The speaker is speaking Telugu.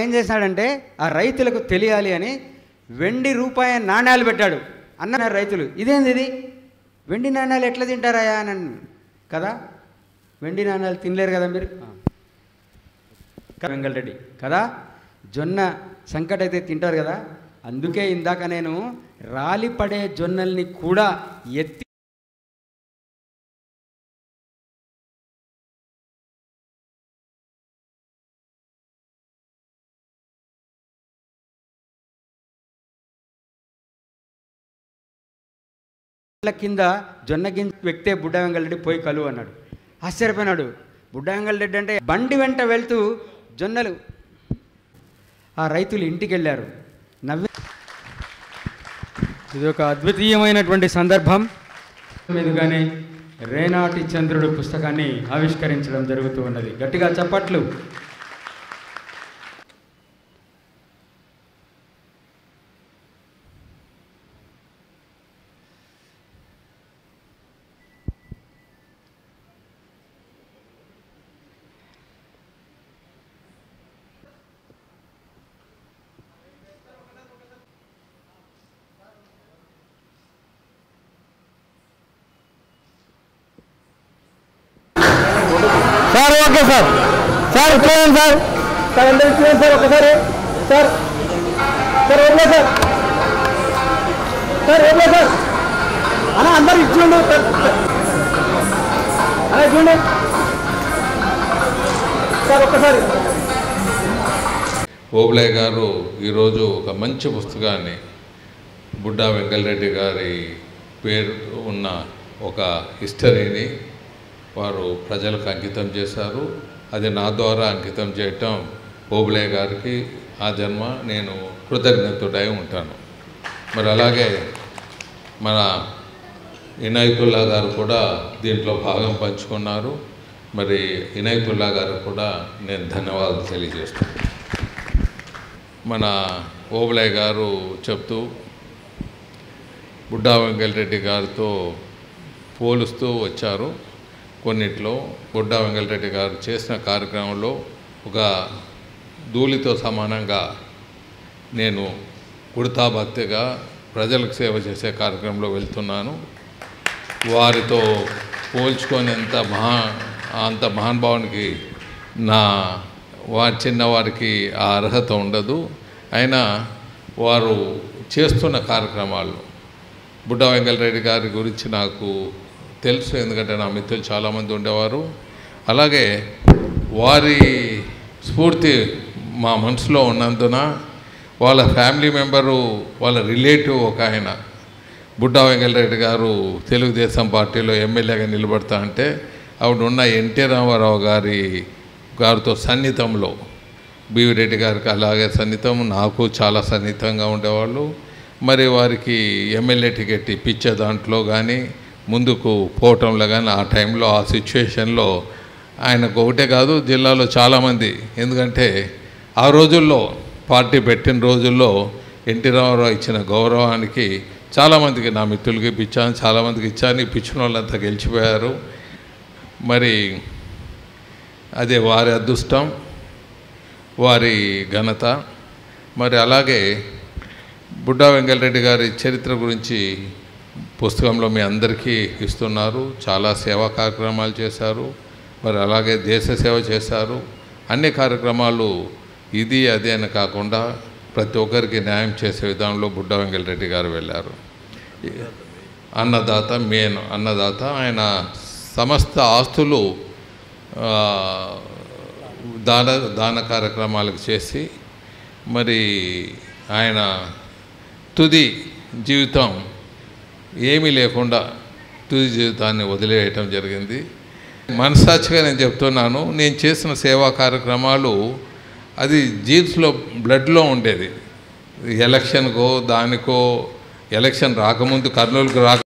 ఏం చేశాడంటే ఆ రైతులకు తెలియాలి అని వెండి రూపాయి నాణ్యాలు పెట్టాడు. అన్నారు రైతులు ఇదేంది ఇది? వెండి నాణ్యాలు ఎట్లా తింటారాయా అని కదా? వెండి నాణ్యాలు తినలేరు కదా మీరు? వెంగళరెడ్డి కదా? జొన్న సంకట అయితే తింటారు కదా అందుకే ఇందాక నేను రాలిపడే జొన్నల్ని కూడా ఎత్తి కింద జొన్న గింజ వ్యక్తే బుడ్డ వెంగళరెడ్డి పోయి కలువు అన్నాడు. ఆశ్చర్యపోయినాడు. బుడ్డ రెడ్డి అంటే బండి వెంట వెళ్తూ జొన్నలు ఆ రైతులు ఇంటికి వెళ్ళారు నవ్వి ఇది ఒక అద్వితీయమైనటువంటి సందర్భం. మీదుగానే రేనాటి చంద్రుడు పుస్తకాన్ని ఆవిష్కరించడం జరుగుతూ ఉన్నది. గట్టిగా చప్పట్లు. Sir okay sir. సార్ చూడండి సార్? సార్ అందరికి చూడండి సార్? ఒకసారి sir. Sir okay sir. Sir okay sir. అన్న అందరు ఇచ్చిండు అలా చూడండి. సార్ ఒక్కసారి. ఓబులయ్య గారు ఈరోజు ఒక మంచి పుస్తకాన్ని బుడ్డా వెంకటరెడ్డి గారి పేరు ఉన్న ఒక హిస్టరీని వారు ప్రజలకు అంకితం చేశారు. అది నా ద్వారా అంకితం చేయటం ఓబులయ్య గారికి ఆ జన్మ నేను కృతజ్ఞతుడై ఉంటాను. మరి అలాగే మన ఇనాయతుల్లా గారు కూడా దీంట్లో భాగం పంచుకున్నారు. మరి ఇనాయతుల్లా గారు కూడా నేను ధన్యవాదాలు తెలియజేస్తున్నాను. మన ఓబులే గారు చెప్తూ బుడ్డా వెంకటరెడ్డి గారితో పోలుస్తూ వచ్చారు. కొన్నిట్లో బుడ్డా వెంకటరెడ్డి గారు చేసిన కార్యక్రమంలో ఒక ధూళితో సమానంగా నేను కుర్తా భక్తిగా ప్రజలకు సేవ చేసే కార్యక్రమంలో వెళ్తున్నాను. వారితో పోల్చుకునేంత మహా అంత మహానుభావునికి నా వారి చిన్నవారికి ఆ అర్హత ఉండదు. అయినా వారు చేస్తున్న కార్యక్రమాలు బుడ్డ వెంకటరెడ్డి గారి గురించి నాకు తెలుసు ఎందుకంటే నా మిత్రులు చాలామంది ఉండేవారు. అలాగే వారి స్ఫూర్తి మా మనసులో ఉన్నందున వాళ్ళ ఫ్యామిలీ మెంబరు వాళ్ళ రిలేటివ్ ఒక ఆయన బుడ్డా వెంకటరెడ్డి గారు తెలుగుదేశం పార్టీలో ఎమ్మెల్యేగా నిలబడతా అంటే ఆవిడ ఉన్న ఎన్టీ రామారావు గారి గారితో సన్నిహితంలో బీవిరెడ్డి గారికి అలాగే సన్నిహితం నాకు చాలా సన్నిహితంగా ఉండేవాళ్ళు. మరి వారికి ఎమ్మెల్యే టికెట్ ఇప్పించే దాంట్లో కానీ ముందుకు పోవటంలో కానీ ఆ టైంలో ఆ సిచ్యువేషన్లో ఆయనకు ఒకటే కాదు జిల్లాలో చాలామంది. ఎందుకంటే ఆ రోజుల్లో పార్టీ పెట్టిన రోజుల్లో ఎన్టీ రామారావు ఇచ్చిన గౌరవానికి చాలామందికి నా మిత్రులకి ఇప్పించాను చాలామందికి ఇచ్చాను. ఇప్పించిన వాళ్ళంతా గెలిచిపోయారు. మరి అదే వారి అదృష్టం వారి ఘనత. మరి అలాగే బుడ్డా వెంకటరెడ్డి గారి చరిత్ర గురించి పుస్తకంలో మీ అందరికీ ఇస్తున్నారు. చాలా సేవా కార్యక్రమాలు చేశారు. మరి అలాగే దేశ సేవ చేశారు. అన్ని కార్యక్రమాలు ఇది అది అని కాకుండా ప్రతి ఒక్కరికి న్యాయం చేసే విధానంలో బుడ్డ వెంకటరెడ్డి గారు వెళ్ళారు. అన్నదాత మెయిన్ అన్నదాత ఆయన సమస్త ఆస్తులు దాన దాన కార్యక్రమాలకు చేసి మరి ఆయన తుది జీవితం ఏమీ లేకుండా తుది జీవితాన్ని వదిలేయటం జరిగింది. మనసాక్షిగా నేను చెప్తున్నాను నేను చేసిన సేవా కార్యక్రమాలు అది జీన్స్లో బ్లడ్లో ఉండేది. ఎలక్షన్కో దానికో ఎలక్షన్ రాకముందు కర్నూలుకు రాక